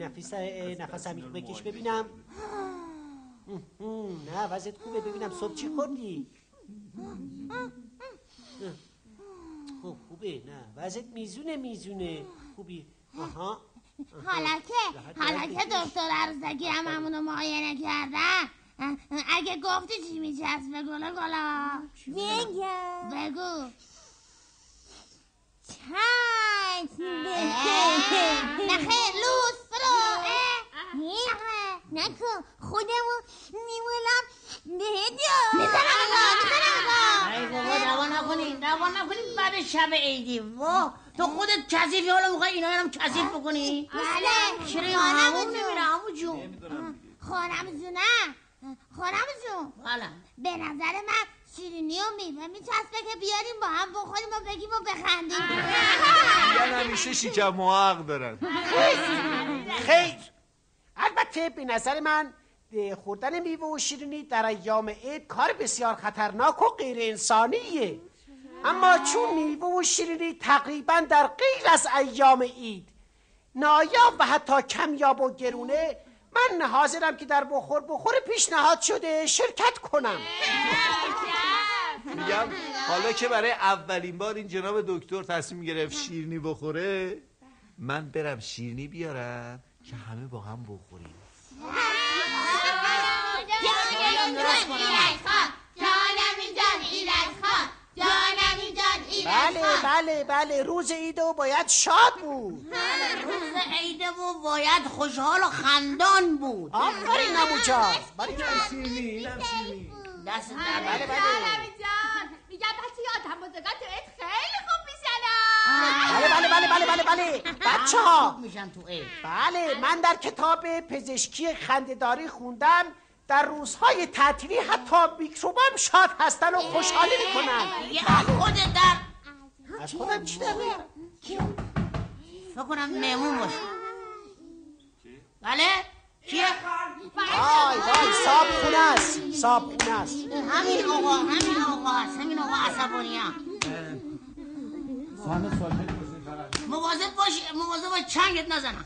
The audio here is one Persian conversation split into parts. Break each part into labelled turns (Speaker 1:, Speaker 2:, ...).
Speaker 1: نفیس نفس عمیق بکش. ببینم. نه وضعیت خوبه. ببینم صبح چی خوردی؟ خوب خوبه. نه وضعیت میزونه میزونه. خوبی. آها
Speaker 2: حالا که حالا که دکتر عروسکی هم همونو معاینه کردن اگه گفتی چی میچست بگو گلا
Speaker 3: بگم
Speaker 2: بگو.
Speaker 3: چشم
Speaker 2: نخیر
Speaker 3: نکن خودمو میمونم بهدیا
Speaker 4: ای بابا دوا نکنین دوا نکنین بعد شب عیدی وا تو خودت کثیفی حالا می‌خوای اینا هم کثیف بکنی
Speaker 2: بله
Speaker 4: چرا همون میمیره همون جون
Speaker 2: خانم جونه خانم جون
Speaker 4: بله
Speaker 2: به نظر من شیرینی و میوه میچسبه که بیاریم با هم بخوریم و بگیم و بخندیم
Speaker 5: میگن همیشه شیکم و حق دارن
Speaker 1: خیر البته به نظر من خوردن میوه و شیرینی در ایام عید کار بسیار خطرناک و غیر انسانیه. اما چون میوه و شیرینی تقریبا در غیر از ایام عید نایاب و حتی کمیاب و گرونه من حاضرم که در بخور بخور پیشنهاد شده شرکت کنم.
Speaker 5: میگم حالا که برای اولین بار این جناب دکتر تصمیم گرفت شیرنی بخوره من برم شیرنی بیارم. که همه با هم بخوریم.
Speaker 1: بله بله بله روز عید و باید شاد بود.
Speaker 4: روز عید و باید خوشحال و خندان بود.
Speaker 1: آفرین نمو جان.
Speaker 5: اینم شیرنی
Speaker 4: دست
Speaker 1: بله بله.
Speaker 3: میگم بچه یادم بزرگان تو خیلی خوب میشنم
Speaker 1: بله بله بله بله. بله بله بچه ها
Speaker 4: میشن تو
Speaker 1: بله من در کتاب پزشکی خندهداری خوندم. در روزهای تعطیلی حتی میکروبام شاد هستن و خوشحالی می‌کنن.
Speaker 4: یه خود در
Speaker 1: از خودم چی در میارم؟
Speaker 4: فکر کنم مهمون باشه. بله؟ کیه؟
Speaker 1: وای وای صاحب خونه است صاحب خونه است
Speaker 4: همین آقا همین آقا هست همین آقا عصبانی هم مواظب باش مواظب باش چنگت نزنم.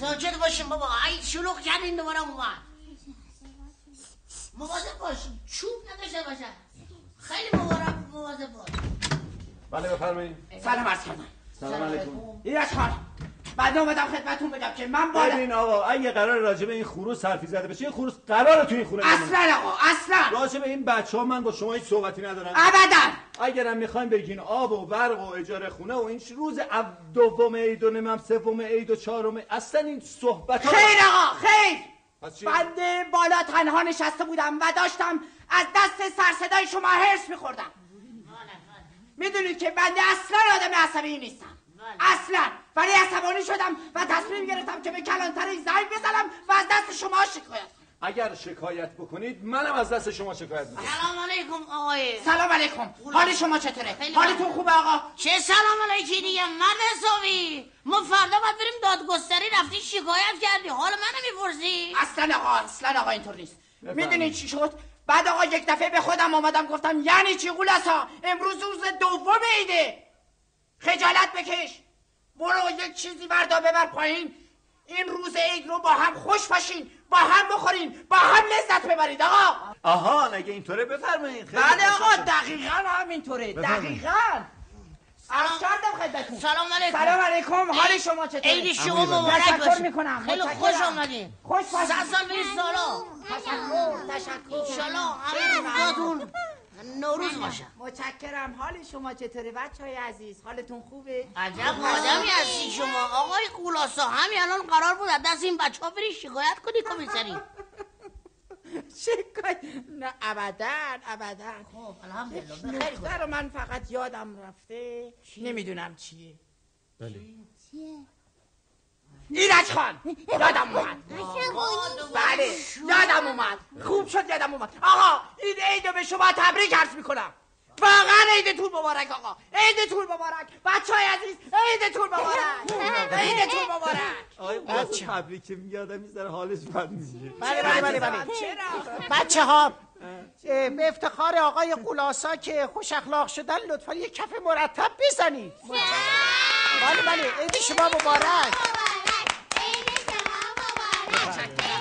Speaker 4: ساکت باشیم بابا. ای شلوغ کردین دوباره اومد مواظب باش. چوب نداشته باشه. خیلی مبارک مواظب باش.
Speaker 5: بله بفرمایید.
Speaker 6: سلام عرض کردم.
Speaker 5: سلام علیکم.
Speaker 6: ایرج خان بعد اومدم خدمتون بگم که من بالا
Speaker 5: ببین آقا اگه قرار راجع به این خروس حرفی زده بشه این خروس قراره تو این خونه.
Speaker 6: اصلا آقا اصلا.
Speaker 5: راجع به این بچه ها من با شما هیچ صحبتی ندارم.
Speaker 6: ابدا.
Speaker 5: اگرم می‌خوایم بگین آب و برق و اجاره خونه و این روز دوم عید و نمیم سوم عید و چهارم اصلا این صحبت ها
Speaker 6: خیر آقا خیر؟ بنده بالا تنها نشسته بودم و داشتم از دست سرصدای شما هرس میخوردم. می‌دونید که بنده اصلا آدم عصبی نیستم. اصلا ولی عصبانی شدم و تصمیم گرفتم که به کلانتری زنگ بزنم و از دست شما شکایت کنم.
Speaker 5: اگر شکایت بکنید منم از دست شما شکایت می‌کنم.
Speaker 4: سلام علیکم آقای.
Speaker 6: سلام علیکم. حال شما چطوره؟ حالتون خوبه آقا؟
Speaker 4: چه سلام علیکی دیگه؟ من حسابی. ما فردا باید بریم دادگستری رفتی شکایت کردی. حال منو می‌پرسی؟
Speaker 6: اصلا آقا اصلا آقا اینطور نیست. می‌دونید چی شد؟ بعد آقا یک دفعه به خودم آمدم گفتم یعنی چی قولسا امروز روز دوم عیده. خجالت بکش. برو یک چیزی بردا ببر پایین. این روز عید رو با هم خوش باشین. با هم بخورین. با هم لذت ببرید آقا.
Speaker 5: آها اگه اینطوره؟ بفرمایید
Speaker 6: بله آقا. دقیقا همینطوره. دقیقا. عرض کردم خدمتتون.
Speaker 4: سلام علیکم.
Speaker 6: سلام علیکم. حال شما چطوره؟
Speaker 4: عید شما مبارک باشه
Speaker 6: می‌کنم.
Speaker 4: خیلی. خوش آمدین.
Speaker 6: خوش باشید.
Speaker 4: صد سال برید سالا
Speaker 6: تشکر. تشکر.
Speaker 4: انشالله همه روزاتون نوروز باشه
Speaker 6: متشکرم. حال شما چطوره بچه های عزیز؟ حالتون خوبه؟
Speaker 4: عجب آدمی هستی شما. آقای قولاسا همین الان قرار بود از دست این بچه ها بری شکایت کنی کمیسری.
Speaker 6: شکایت؟ نه ابدا ابدا.
Speaker 4: خب الحمدلله.
Speaker 6: رو من فقط یادم رفته. نمی‌دونم چیه.
Speaker 5: بله.
Speaker 6: ایرج خان یادم اومد. بله یادم اومد. خوب شد یادم اومد. آقا این عید رو به شما تبریک عرض می‌کنم. واقعا عیدتون مبارک آقا. عیدتون مبارک. بچه های عزیز عیدتون مبارک. عیدتون مبارک.
Speaker 5: بچه تبریک میگه آدم حالش بد میشه
Speaker 1: بله بله بله بله.
Speaker 6: چرا؟
Speaker 1: بچه ها به افتخار آقای قولاسا که خوش اخلاق شدن لطفا یه کف مرتب بزنید.
Speaker 2: بله بله. عید شما مبارک.
Speaker 6: مبارک